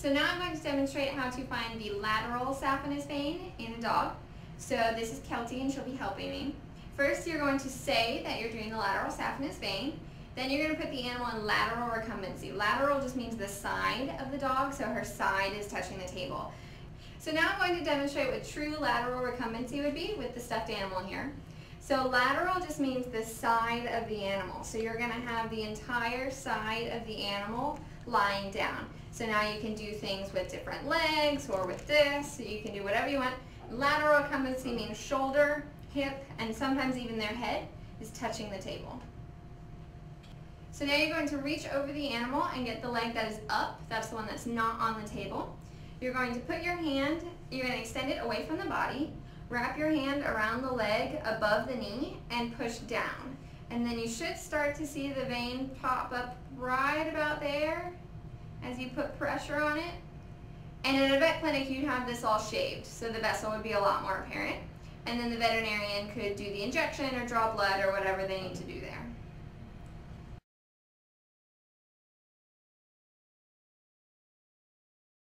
So now I'm going to demonstrate how to find the lateral saphenous vein in a dog. So this is Kelty and she'll be helping me. First you're going to say that you're doing the lateral saphenous vein. Then you're going to put the animal in lateral recumbency. Lateral just means the side of the dog, so her side is touching the table. So now I'm going to demonstrate what true lateral recumbency would be with the stuffed animal here. So lateral just means the side of the animal. So you're going to have the entire side of the animal lying down. So now you can do things with different legs or with this. So you can do whatever you want. Lateral recumbency means shoulder, hip, and sometimes even their head is touching the table. So now you're going to reach over the animal and get the leg that is up. That's the one that's not on the table. You're going to put your hand, you're going to extend it away from the body, wrap your hand around the leg above the knee and push down. And then you should start to see the vein pop up right about there as you put pressure on it. And in a vet clinic, you'd have this all shaved, so the vessel would be a lot more apparent. And then the veterinarian could do the injection or draw blood or whatever they need to do there.